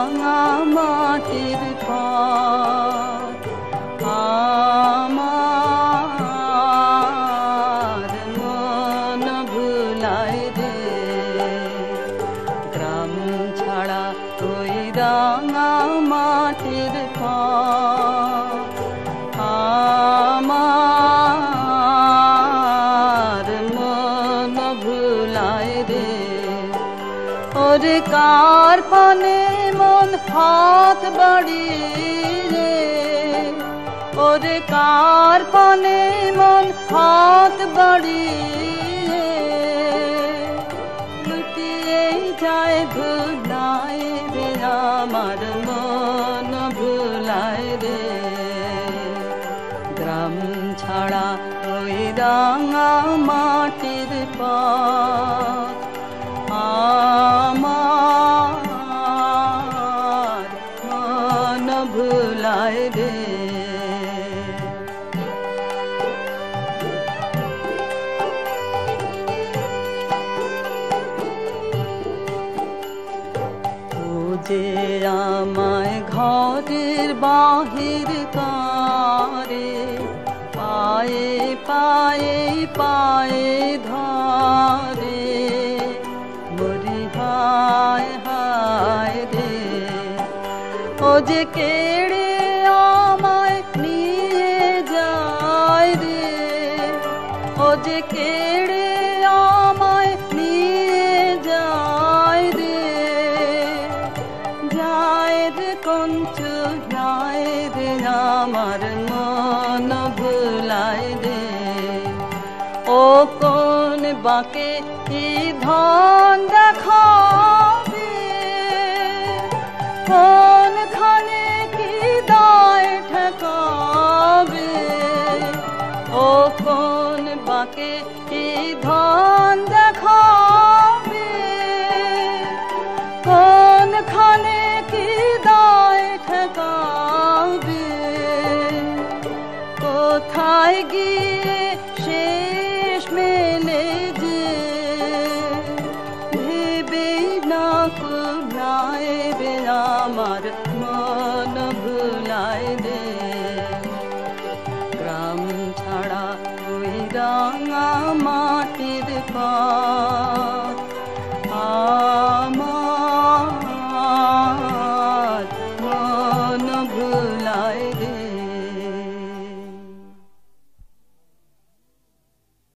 ভাঙা মাটির পথ মন ভুলায় রে গ্রাম ছাড়া ওই রাঙা মাটির পথ কার পানে মন হাত বাড়িয়ে ওরে কার পানে মন হাত বাড়িয়ে লুটিয়ে যায় ভুলায় রে, আমার মন ভুলায় রে। গ্রাম ছাড়া ওই রাঙা মাটির পথ যে আমায় ঘরের বাহির কারে, পায়ে পায়ে পায়ে ধরে। মরি হায় হায় রে, ও যে কেড়ে আমায় নিয়ে যায় রে, ও যে কেড়ে যায় রে কঞ্চু যায় রে আমার মন ভুলায় রে ও কোন বাকে কি ধন দেখাবে? কোন খানে কি দায় ঠকাবে? ও কোন বাকে কি ধন দেখাবে? কোন খানে কি কোথায় গিয়ে শেষ মেলে যে? ভেবে না কুলায় রে আমার মন ভুলায় দে গ্রাম ছাড়া ওই রাঙা মাটির পা